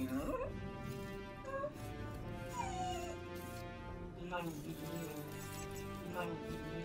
이만 이만 이만